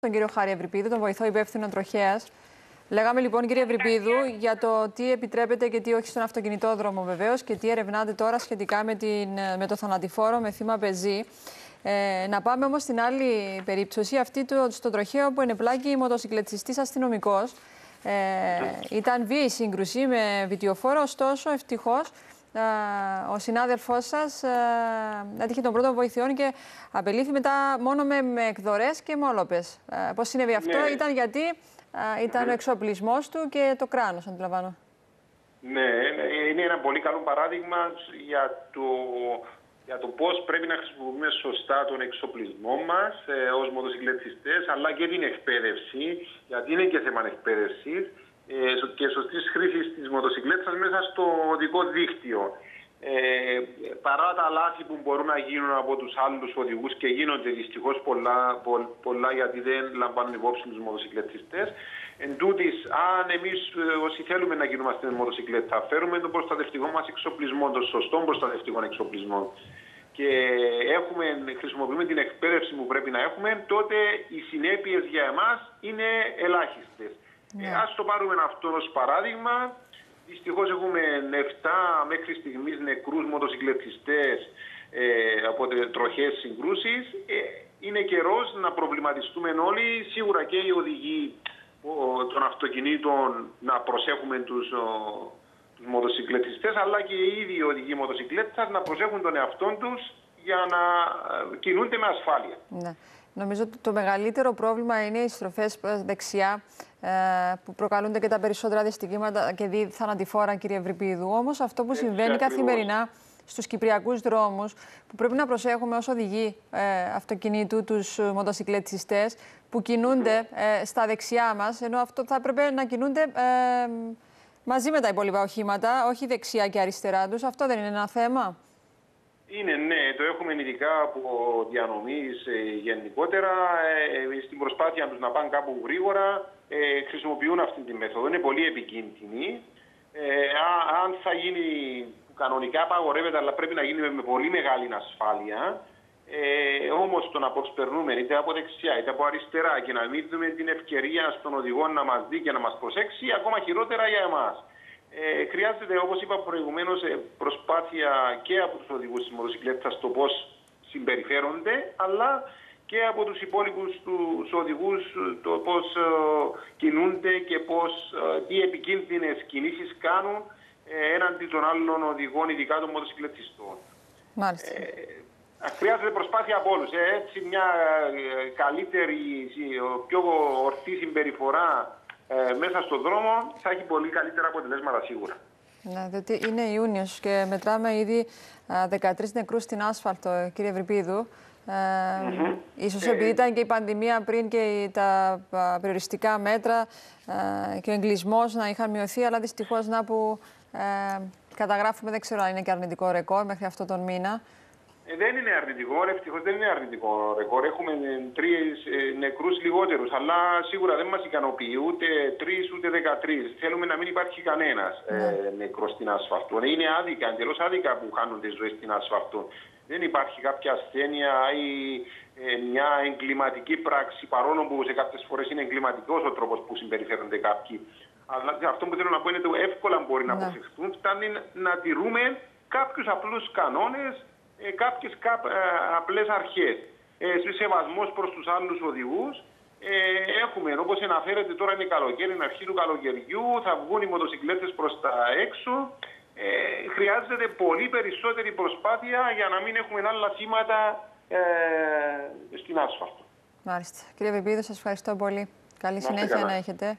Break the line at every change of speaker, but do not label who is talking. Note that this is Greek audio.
τον κύριο Χάρη Ευρυπίδου, τον βοηθό υπεύθυνο τροχέας. Λέγαμε λοιπόν, κύριε Ευρυπίδου, για το τι επιτρέπεται και τι όχι στον αυτοκινητόδρομο βεβαίως και τι ερευνάτε τώρα σχετικά με, την, με το θανατηφόρο με θύμα πεζή. Ε, να πάμε όμως στην άλλη περίπτωση, αυτή του, στο τροχαίο που ενεπλάκη μοτοσυκλετιστής αστυνομικός. Ε, ήταν βίαιη σύγκρουση με βιτιοφόρο, ωστόσο ευτυχώς ο συνάδελφός σας έτυχε τον πρώτο βοηθειών και απελήθη μετά μόνο με, με εκδορές και μόλοπες. Πώς συνέβη αυτό,
Ναι.
ήταν γιατί ήταν ο εξοπλισμός του και το κράνος, αντιλαμβάνω.
Ναι, ναι, είναι ένα πολύ καλό παράδειγμα για το, για το πώς πρέπει να χρησιμοποιούμε σωστά τον εξοπλισμό μας ε, ως μοτοσυκλετιστές, αλλά και την εκπαίδευση, γιατί είναι και θέμα εκπαίδευσης ε, σω- και σωστής χρήσης της μοτοσυκλέτας μέσα στο οδικό δίκτυο. Ε, παρά τα λάθη που μπορούν να γίνουν από τους άλλους οδηγούς και γίνονται δυστυχώς πολλά, πο- πολλά γιατί δεν λαμβάνουν υπόψη τους μοτοσυκλετιστές, Εν τούτης, αν εμείς ε, όσοι θέλουμε να γίνομαστε με μοτοσυκλέτα, φέρουμε τον προστατευτικό μας εξοπλισμό, τον σωστό προστατευτικό εξοπλισμό και έχουμε, χρησιμοποιούμε την εκπαίδευση που πρέπει να έχουμε, τότε οι συνέπειες για εμάς είναι ελάχιστες. Ε, ας το πάρουμε αυτό ως παράδειγμα. Δυστυχώς έχουμε 7 μέχρι στιγμής νεκρούς μοτοσυκλετιστές ε, από τε- τροχές συγκρούσεις. Ε, είναι καιρός να προβληματιστούμε όλοι, σίγουρα και οι οδηγοί ο- των αυτοκινήτων να προσέχουμε τους, ο, τους μοτοσυκλετιστές αλλά και οι ίδιοι οι οδηγοί μοτοσυκλέτας να προσέχουν τον εαυτό τους για να ε, κινούνται με ασφάλεια.
Ναι. Νομίζω ότι το μεγαλύτερο πρόβλημα είναι οι στροφές ε, δεξιά ε, που προκαλούνται και τα περισσότερα δυστυχήματα και δι θανατηφόρα, κύριε Ευρυπίδου. Όμως αυτό που
Έτσι
συμβαίνει
ακριβώς.
καθημερινά στους κυπριακούς δρόμους, που πρέπει να προσέχουμε ως οδηγοί ε, αυτοκινήτου τους ε, μοτοσυκλετιστές που κινούνται ε, στα δεξιά μας, ενώ αυτό θα έπρεπε να κινούνται ε, μαζί με τα υπόλοιπα οχήματα, όχι δεξιά και αριστερά τους. Αυτό δεν είναι ένα θέμα;
Είναι, ναι, το έχουμε ειδικά από διανομής ε, γενικότερα. Ε, ε, στην προσπάθεια τους να πάνε κάπου γρήγορα ε, χρησιμοποιούν αυτή τη μέθοδο. Είναι πολύ επικίνδυνη. Ε, α- αν θα γίνει που κανονικά απαγορεύεται, αλλά πρέπει να γίνει με, με πολύ μεγάλη ασφάλεια. Ε, Όμως το να προσπερνούμε είτε από δεξιά είτε από αριστερά και να μην δούμε την ευκαιρία στον οδηγό να μας δει και να μας προσέξει, ακόμα χειρότερα για εμάς. Ε, χρειάζεται, όπως είπα προηγουμένως, προσπάθεια και από τους οδηγούς της μοτοσυκλέτας το πώς συμπεριφέρονται, αλλά και από τους υπόλοιπους τους οδηγούς το πώς ε, κινούνται και πώς, ε, τι επικίνδυνες κινήσεις κάνουν ε, έναντι των άλλων οδηγών, ειδικά των μοτοσυκλετιστών.
Μάλιστα.
Ε, χρειάζεται προσπάθεια από όλους. Ε, έτσι μια ε, καλύτερη, ε, πιο ορθή συμπεριφορά ε, μέσα στον δρόμο θα έχει πολύ καλύτερα αποτελέσματα σίγουρα.
Ναι, διότι είναι Ιούνιος και μετράμε ήδη α, 13 νεκρούς στην άσφαλτο, ε, κύριε Ευρυπίδου. Ε, Ίσως επειδή ήταν και η πανδημία πριν και οι- τα α, περιοριστικά μέτρα ε, και ο εγκλισμός να είχαν μειωθεί, αλλά δυστυχώς να που ε, καταγράφουμε, δεν ξέρω αν είναι και αρνητικό ρεκόρ μέχρι αυτό τον μήνα.
Ε, δεν είναι αρνητικό, ευτυχώς δεν είναι αρνητικό ρεκόρ. Έχουμε τρεις νεκρούς λιγότερους, αλλά σίγουρα δεν μας ικανοποιεί ούτε τρεις ούτε δεκατρει. Θέλουμε να μην υπάρχει κανένας ε, νεκρός στην ασφαλτό. Είναι άδικα, εντελώς άδικα που χάνονται οι ζωές στην ασφαλτό. Δεν υπάρχει κάποια ασθένεια ή ε, μια εγκληματική πράξη, παρόλο που σε κάποιες φορές είναι εγκληματικός ο τρόπος που συμπεριφέρονται κάποιοι. Αλλά αυτό που θέλω να πω είναι ότι εύκολα μπορεί να
Ναι.
αποφευχθούν. Φτάνει να τηρούμε κάποιους απλούς κανόνες ε, κάποιες κάπ, ε, απλές αρχές. Ε, σε σεβασμός προς τους άλλους οδηγούς ε, έχουμε, όπως αναφέρεται τώρα είναι καλοκαίρι, είναι αρχή του καλοκαιριού, θα βγουν οι μοτοσυκλέτες προς τα έξω. Ε, χρειάζεται πολύ περισσότερη προσπάθεια για να μην έχουμε άλλα θύματα ε, στην άσφαλτο.
Μάλιστα. Κύριε Ευρυπίδου, σας ευχαριστώ πολύ. Καλή
είστε
συνέχεια
καλά.
να έχετε.